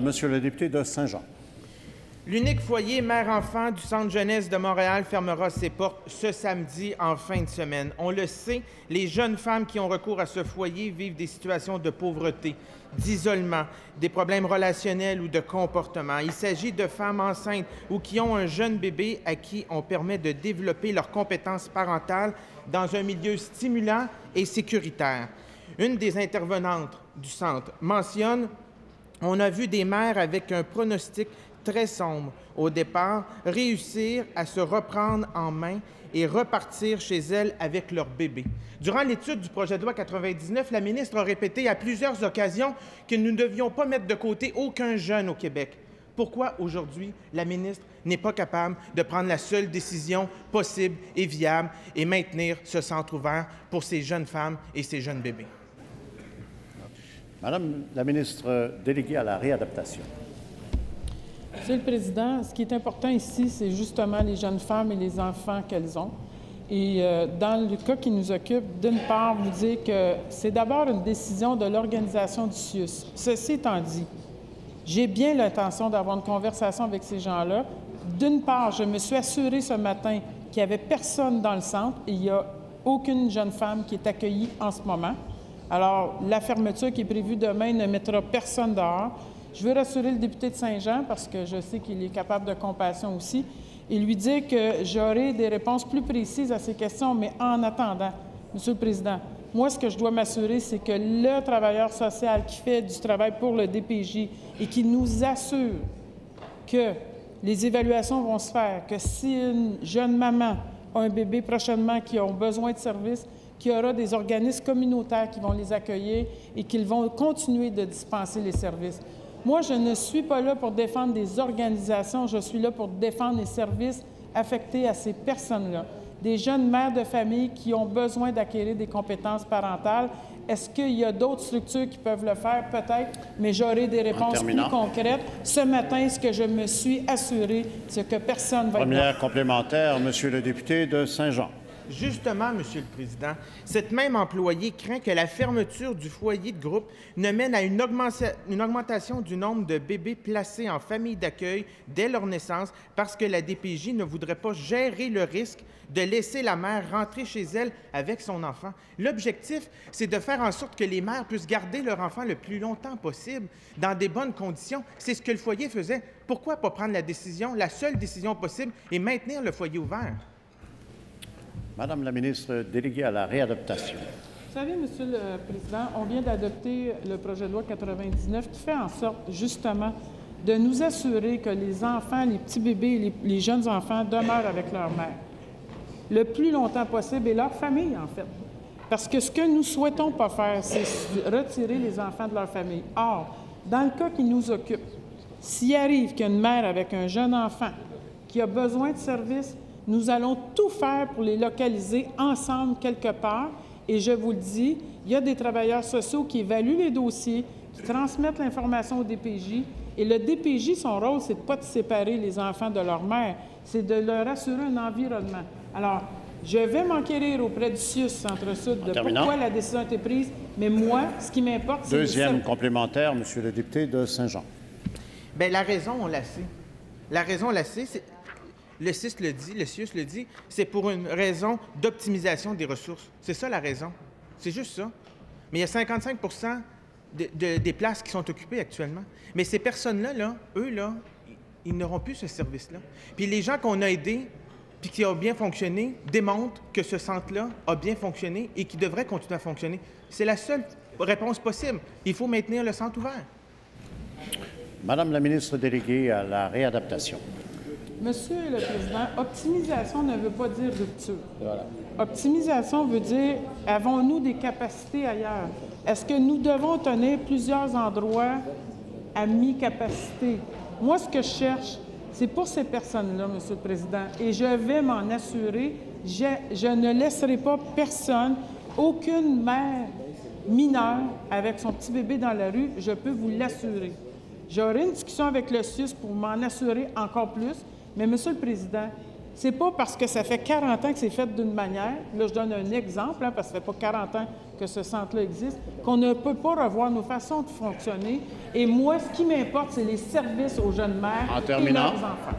Monsieur le député de Saint-Jean. L'unique foyer mère-enfant du Centre jeunesse de Montréal fermera ses portes ce samedi en fin de semaine. On le sait, les jeunes femmes qui ont recours à ce foyer vivent des situations de pauvreté, d'isolement, des problèmes relationnels ou de comportement. Il s'agit de femmes enceintes ou qui ont un jeune bébé à qui on permet de développer leurs compétences parentales dans un milieu stimulant et sécuritaire. Une des intervenantes du centre mentionne on a vu des mères avec un pronostic très sombre au départ réussir à se reprendre en main et repartir chez elles avec leur bébé. Durant l'étude du projet de loi 99, la ministre a répété à plusieurs occasions que nous ne devions pas mettre de côté aucun jeune au Québec. Pourquoi aujourd'hui la ministre n'est pas capable de prendre la seule décision possible et viable et maintenir ce centre ouvert pour ces jeunes femmes et ces jeunes bébés? Madame la ministre déléguée à la réadaptation. Monsieur le Président, ce qui est important ici, c'est justement les jeunes femmes et les enfants qu'elles ont. Et euh, dans le cas qui nous occupe, d'une part, vous dire que c'est d'abord une décision de l'organisation du CIUS. Ceci étant dit, j'ai bien l'intention d'avoir une conversation avec ces gens-là. D'une part, je me suis assurée ce matin qu'il n'y avait personne dans le centre et il n'y a aucune jeune femme qui est accueillie en ce moment. Alors, la fermeture qui est prévue demain ne mettra personne dehors. Je veux rassurer le député de Saint-Jean parce que je sais qu'il est capable de compassion aussi et lui dire que j'aurai des réponses plus précises à ces questions, mais en attendant, Monsieur le Président, moi, ce que je dois m'assurer, c'est que le travailleur social qui fait du travail pour le DPJ et qui nous assure que les évaluations vont se faire, que si une jeune maman a un bébé prochainement qui a besoin de services, qu'il y aura des organismes communautaires qui vont les accueillir et qu'ils vont continuer de dispenser les services. Moi, je ne suis pas là pour défendre des organisations, je suis là pour défendre les services affectés à ces personnes-là. Des jeunes mères de famille qui ont besoin d'acquérir des compétences parentales. Est-ce qu'il y a d'autres structures qui peuvent le faire? Peut-être, mais j'aurai des réponses plus concrètes. Ce matin, ce que je me suis assuré, c'est que personne va... Première complémentaire, Monsieur le député de Saint-Jean. Justement, Monsieur le Président, cette même employée craint que la fermeture du foyer de groupe ne mène à une, augmentation du nombre de bébés placés en famille d'accueil dès leur naissance parce que la DPJ ne voudrait pas gérer le risque de laisser la mère rentrer chez elle avec son enfant. L'objectif, c'est de faire en sorte que les mères puissent garder leur enfant le plus longtemps possible dans des bonnes conditions. C'est ce que le foyer faisait. Pourquoi pas prendre la décision, la seule décision possible, et maintenir le foyer ouvert? Madame la ministre déléguée à la réadaptation. Vous savez, Monsieur le Président, on vient d'adopter le projet de loi 99 qui fait en sorte justement de nous assurer que les enfants, les petits bébés, les, les jeunes enfants demeurent avec leur mère le plus longtemps possible et leur famille, en fait. Parce que ce que nous souhaitons pas faire, c'est retirer les enfants de leur famille. Or, dans le cas qui nous occupe, s'il arrive qu'il y a une mère avec un jeune enfant qui a besoin de services, nous allons tout faire pour les localiser ensemble quelque part. Et je vous le dis, il y a des travailleurs sociaux qui évaluent les dossiers, qui transmettent l'information au DPJ. Et le DPJ, son rôle, c'est de pas de séparer les enfants de leur mère, c'est de leur assurer un environnement. Alors, je vais m'enquérir auprès du CIUS Centre-Sud de pourquoi la décision a été prise, mais moi, ce qui m'importe, c'est... Deuxième complémentaire, Monsieur le député de Saint-Jean. Bien, la raison, on la sait. La raison, on la sait, c'est le CIS le dit, le CIUS le dit, c'est pour une raison d'optimisation des ressources. C'est ça la raison. C'est juste ça. Mais il y a 55% des places qui sont occupées actuellement. Mais ces personnes-là, là, eux, là, ils n'auront plus ce service-là. Puis les gens qu'on a aidés, puis qui ont bien fonctionné, démontrent que ce centre-là a bien fonctionné et qui devrait continuer à fonctionner. C'est la seule réponse possible. Il faut maintenir le centre ouvert. Madame la ministre déléguée à la réadaptation. Monsieur le Président, optimisation ne veut pas dire rupture. Optimisation veut dire avons-nous des capacités ailleurs? Est-ce que nous devons tenir plusieurs endroits à mi-capacité? Moi, ce que je cherche, c'est pour ces personnes-là, Monsieur le Président, et je vais m'en assurer. Je, je, ne laisserai pas personne, aucune mère mineure avec son petit bébé dans la rue, je peux vous l'assurer. J'aurai une discussion avec le SUS pour m'en assurer encore plus. Mais, Monsieur le Président, c'est pas parce que ça fait 40 ans que c'est fait d'une manière, là je donne un exemple, hein, parce que ça fait pas 40 ans que ce centre-là existe, qu'on ne peut pas revoir nos façons de fonctionner. Et moi, ce qui m'importe, c'est les services aux jeunes mères En et terminant. leurs enfants.